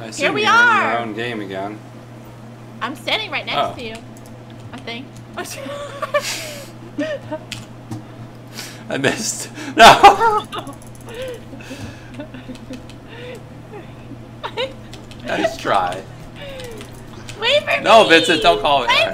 I Here we you're in your own game again. I'm standing right next Oh. to you. I think. I missed. No! nice try. Wait for me! No, Vincent, don't call me. Wait for